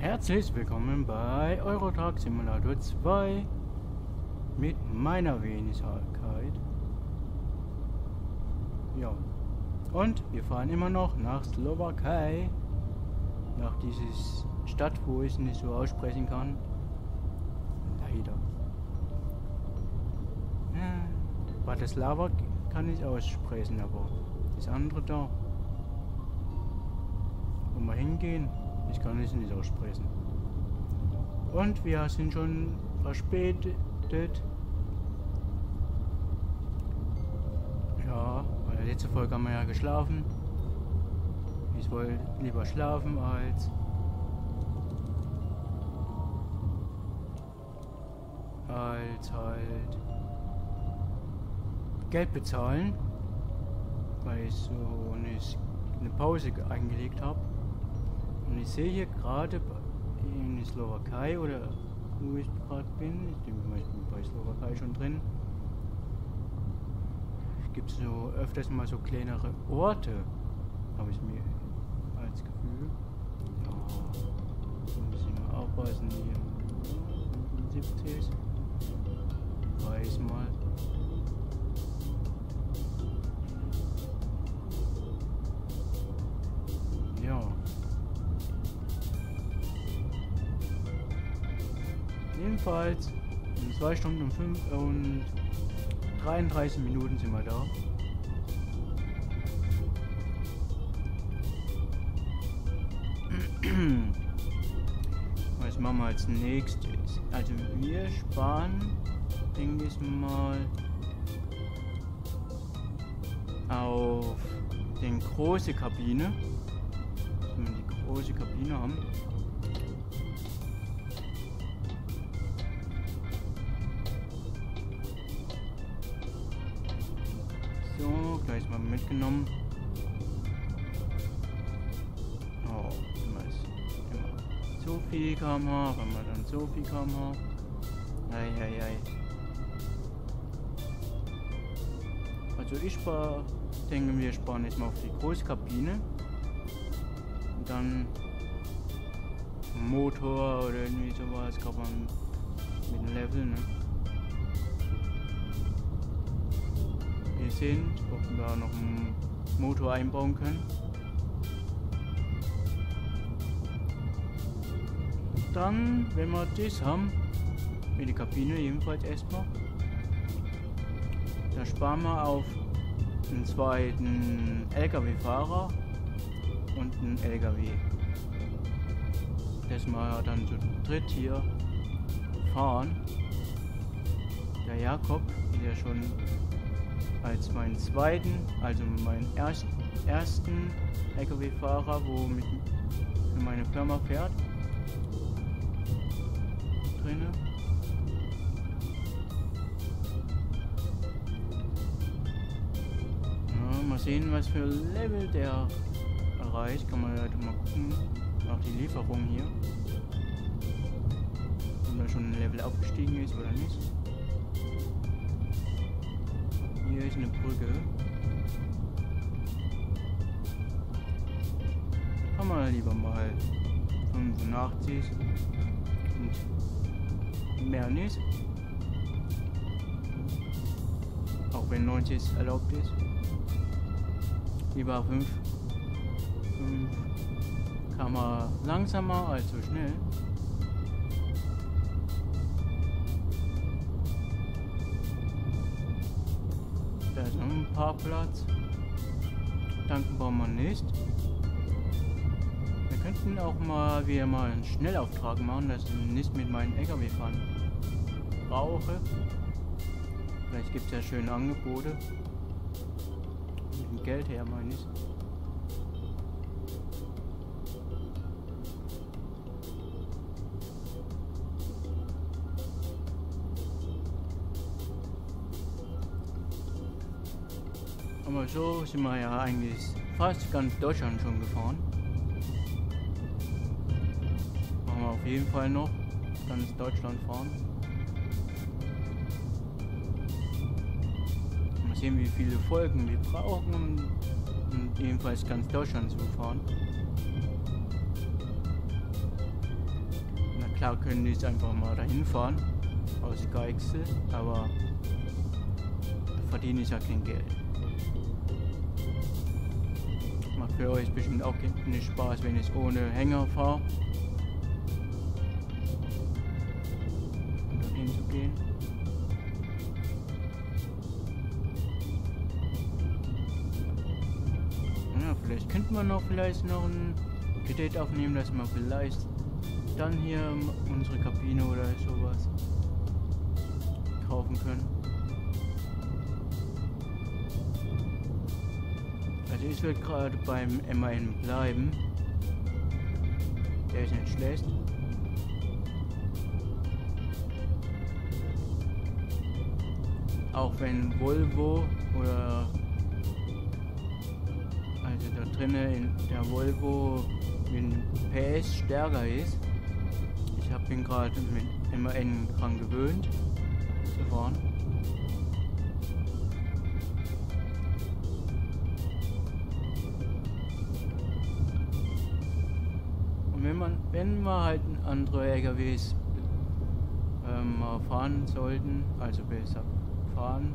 Herzlich willkommen bei Eurotruck Simulator 2 mit meiner Wenigkeit. Ja. Und wir fahren immer noch nach Slowakei. Nach dieses Stadt, wo ich es nicht so aussprechen kann. Leider. Ja, Bratislava kann ich aussprechen, aber das andere da. Wo wir hingehen, ich kann es nicht aussprechen. Und wir sind schon verspätet. Ja, bei der letzten Folge haben wir ja geschlafen. Ich wollte lieber schlafen als als halt Geld bezahlen, weil ich so eine, eine Pause eingelegt habe. Und ich sehe hier gerade in der Slowakei oder wo ich gerade bin, ich denke ich bin bei Slowakei schon drin, gibt es so öfters mal so kleinere Orte, habe ich mir als Gefühl. Ja, so muss ich mal aufpassen hier. 70. Weiß mal. Jedenfalls in 2 Stunden und 5 und 33 Minuten sind wir da. Was machen wir als nächstes? Also wir sparen, denke ich mal, auf den große Kabine. Wenn wir die große Kabine haben. Mal mitgenommen. Oh, immer ist immer so viel kmh, wenn wir dann so viel kmh. Eieiei. Also ich spar, denke wir sparen jetzt mal auf die Großkabine. Und dann Motor oder irgendwie sowas kann man mit dem Level, ne? Wir sehen, ob wir noch einen Motor einbauen können. Dann, wenn wir das haben, mit der Kabine jedenfalls erstmal, da sparen wir auf einen zweiten LKW-Fahrer und einen LKW. Dass wir dann zu dritt hier fahren. Der Jakob ist ja schon als meinen zweiten, also meinen erst, ersten LKW-Fahrer, wo mit meine Firma fährt. Drinne. Mal sehen, was für Level der erreicht. Kann man ja mal gucken nach die Lieferung hier. Ob er schon ein Level aufgestiegen ist oder nicht. Hier ist eine Brücke. Kann man lieber mal 85 und mehr nicht. Auch wenn 90 erlaubt ist. Lieber 5. 5 kann man langsamer als so schnell. Parkplatz. Tanken brauchen wir nicht. Wir könnten auch mal wieder mal einen Schnellauftrag machen, dass ich nicht mit meinen LKW fahren brauche. Vielleicht gibt es ja schöne Angebote. Mit dem Geld her meine ich. So sind wir ja eigentlich fast ganz Deutschland schon gefahren. Machen wir auf jeden Fall noch ganz Deutschland fahren. Mal sehen, wie viele Folgen wir brauchen, um, jedenfalls ganz Deutschland zu fahren. klar können die jetzt einfach mal dahin fahren aus Geigsel, aber verdiene ich ja kein Geld. Für euch bestimmt auch nicht Spaß, wenn ich ohne Hänger fahre. Vielleicht könnte man noch vielleicht noch ein Kredit aufnehmen, dass man vielleicht dann hier unsere Kabine oder sowas kaufen können. Also ich würde gerade beim MAN bleiben. Der ist nicht schlecht. Auch wenn Volvo oder also da drinnen in der Volvo mit PS stärker ist. Ich habe ihn gerade mit MAN dran gewöhnt zu fahren. Wenn man, wenn wir halt andere LKWs ähm, fahren sollten, also besser fahren,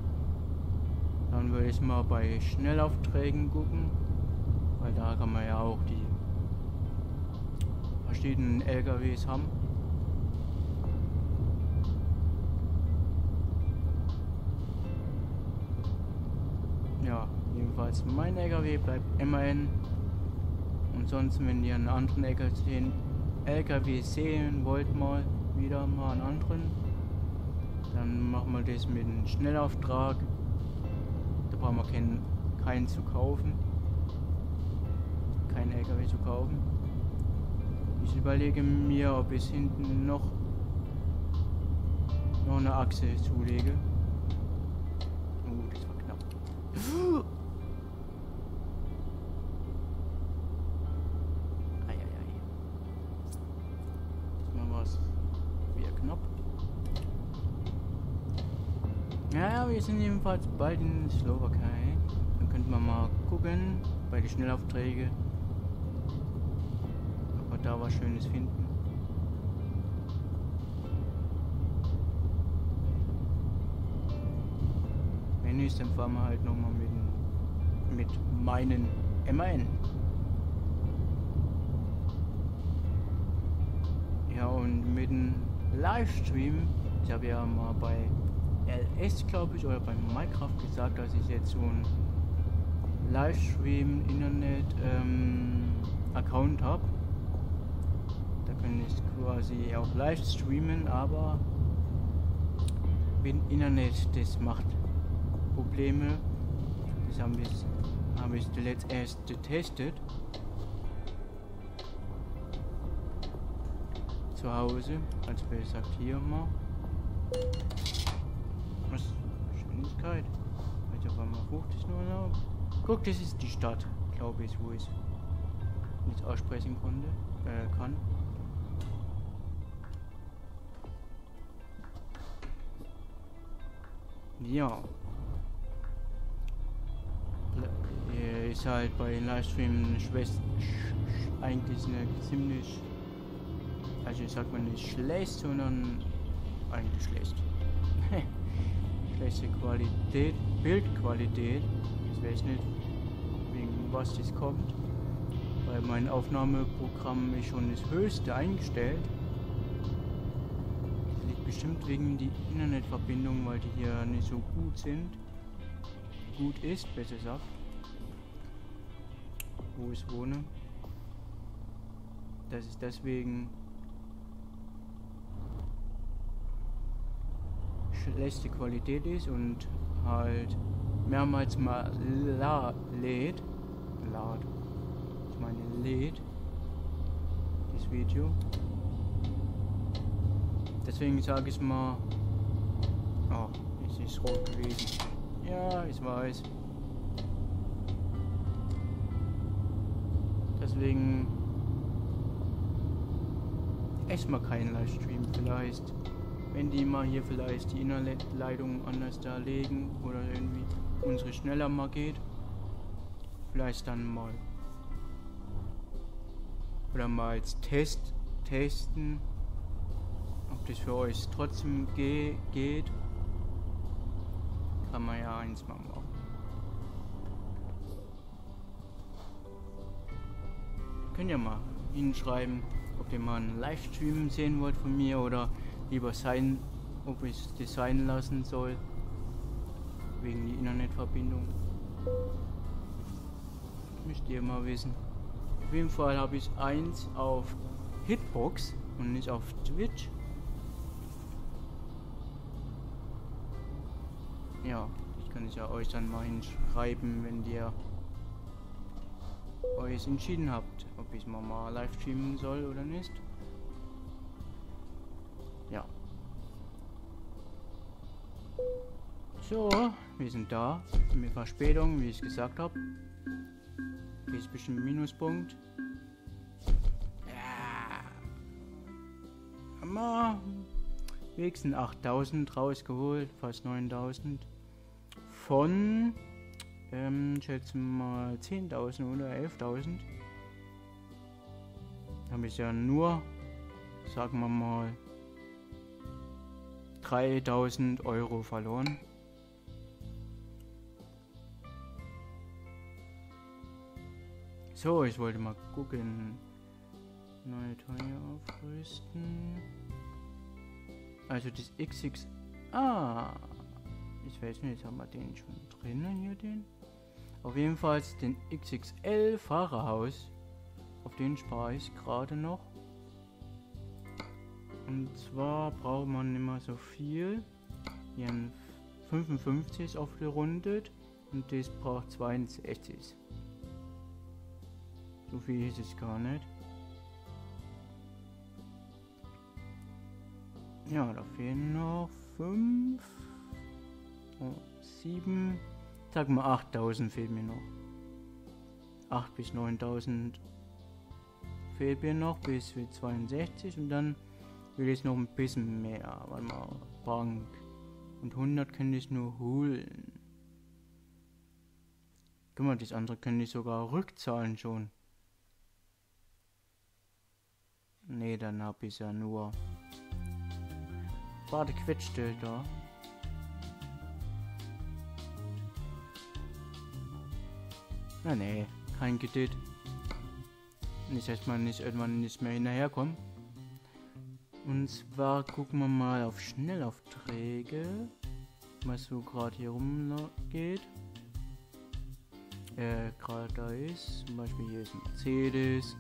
dann würde ich mal bei Schnellaufträgen gucken, weil da kann man ja auch die verschiedenen LKWs haben. Ja, jedenfalls mein LKW bleibt immerhin. Und sonst, wenn ihr einen anderen LKW sehen, wollt, mal wieder mal einen anderen, dann machen wir das mit einem Schnellauftrag. Da brauchen wir keinen, keinen zu kaufen. Keinen LKW zu kaufen. Ich überlege mir, ob ich hinten noch, noch eine Achse zulege. Oh, das war knapp. Eieiei. Diesmal war es wieder knapp. Ja, wir sind jedenfalls bald in Slowakei. Dann könnte man mal gucken bei den Schnellaufträgen da was Schönes finden. Wenn nicht, dann fahren wir halt nochmal mit, mit meinen MAN. Ja, und mit dem Livestream, ich habe ja mal bei LS, glaube ich, oder bei Minecraft gesagt, dass ich jetzt so ein Livestream-Internet-Account ähm, habe kann ich quasi auch live streamen, aber wenn Internet das macht Probleme. Das haben wir habe ich zuletzt erst getestet. Zu Hause, also wer sagt hier mal. Geschwindigkeit. Ich auf einmal hoch das nur noch. Guck, das ist die Stadt, glaube ich, wo ich nicht aussprechen konnte, äh, kann. Ja. Ist halt bei den Livestreamen eigentlich eine ziemlich, also ich sag mal nicht schlecht, sondern eigentlich schlecht. Schlechte Qualität, Bildqualität, das weiß nicht, wegen was das kommt. Weil mein Aufnahmeprogramm ist schon das höchste eingestellt bestimmt wegen die Internetverbindung, weil die hier nicht so gut sind. Gut ist, besser gesagt. Wo ich wohne. Dass es deswegen schlechte Qualität ist und halt mehrmals mal la lädt. Lad. Ich meine lädt. Das Video. Deswegen sage ich mal... Oh, es ist rot gewesen. Ja, ich weiß. Deswegen... Erstmal keinen Livestream vielleicht. Wenn die mal hier vielleicht die Internetleitung anders da legen oder irgendwie unsere schneller mal geht. Vielleicht dann mal. Oder mal als Test testen Ob das für euch trotzdem ge geht, kann man ja eins mal machen. Könnt ihr mal hinschreiben, ob ihr mal einen Livestream sehen wollt von mir oder lieber sein, ob ich es designen lassen soll. Wegen die Internetverbindung. Müsst ihr mal wissen. Auf jeden Fall habe ich eins auf Hitbox und nicht auf Twitch. Ja, ich kann es ja euch dann mal hinschreiben, wenn ihr euch entschieden habt, ob ich mal, mal live streamen soll oder nicht. So, wir sind da. Mit Verspätung, wie ich gesagt habe. Ist bestimmt ein Minuspunkt. Ja. Wenigstens 8000 rausgeholt, fast 9000. Von ähm, schätze mal 10.000 oder 11.000. Habe ich ja nur, sagen wir mal, 3.000 Euro verloren. So, ich wollte mal gucken. Neue Teuer aufrüsten. Also das XX. Ah. Ich weiß nicht, haben wir den schon drinnen hier den? Auf jeden Fall den XXL Fahrerhaus. Auf den spare ich gerade noch. Und zwar braucht man nicht mehr so viel. Hier ein 55 aufgerundet und das braucht 62. So viel ist es gar nicht. Ja, da fehlen noch 5, 7, Sagen wir 8000 fehlt mir noch. 8 bis 9000 fehlt mir noch bis für 62 und dann will ich noch ein bisschen mehr. Warte mal, Bank. Und 100 könnte ich nur holen. Guck mal, das andere könnte ich sogar rückzahlen schon. Nee, dann hab ich ja nur. Warte, quetschte da. Na nee, kein Gedit. Nicht, dass man nicht irgendwann nicht mehr hinterherkommt. Und zwar gucken wir mal auf Schnellaufträge, was so gerade hier rum geht. Äh, gerade da ist. Zum Beispiel hier ist ein Mercedes,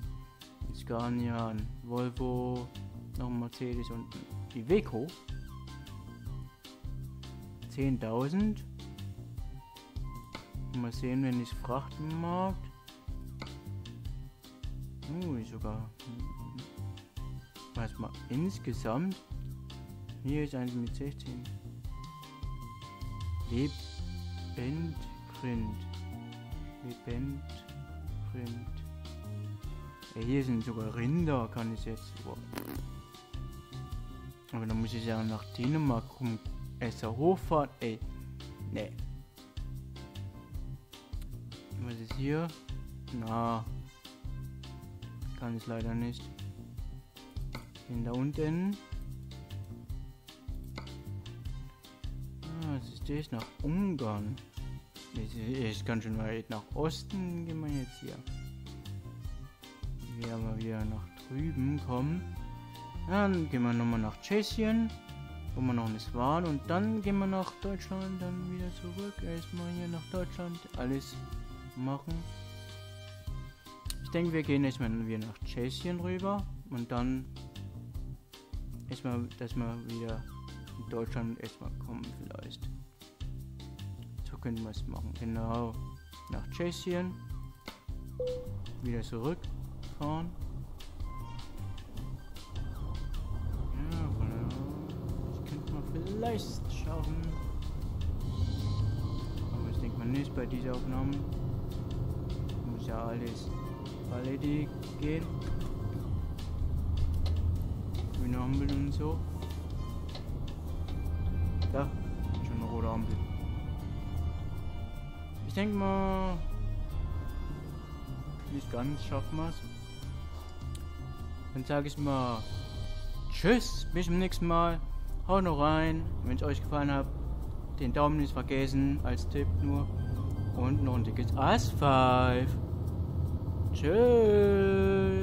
Scania, ein Volvo, noch ein Mercedes und ein Iveco. 10.000. Mal sehen, wenn ich Frachtenmarkt. Uh, sogar. Was mal insgesamt. Hier ist eins mit 16. Lebendprint. Lebendprint. Ja, hier sind sogar Rinder, kann ich jetzt. Wow. Aber dann muss ich ja nach Dänemark rum. Es hochfahren. Ey. Nee. Was ist hier? Na. Kann ich leider nicht. Den da unten. Ah, was ist das? Nach Ungarn. Das ist ganz schön weit nach Osten. Gehen wir jetzt hier. Wir wieder nach drüben kommen. Dann gehen wir nochmal nach Tschechien, wo wir noch nicht waren. Und dann gehen wir nach Deutschland, dann wieder zurück. Erstmal hier nach Deutschland. Alles machen. Ich denke, wir gehen erstmal wieder nach Tschechien rüber und dann erstmal, dass wir wieder in Deutschland erstmal kommen vielleicht. So könnten wir es machen. Genau. Nach Tschechien. Wieder zurückfahren. Ja, das könnte man vielleicht schaffen. Aber ich denke mal nicht bei dieser Aufnahme muss ja alles erledigt gehen. Grüne Ampel und so. Da, schon eine rote Ampel. Ich denke mal, nicht ganz schaffen wir es. Dann sage ich mal tschüss, bis zum nächsten Mal. Haut noch rein, wenn es euch gefallen hat. Den Daumen nicht vergessen, als Tipp nur. Und noch ein dickes Ass 5. Tschüss.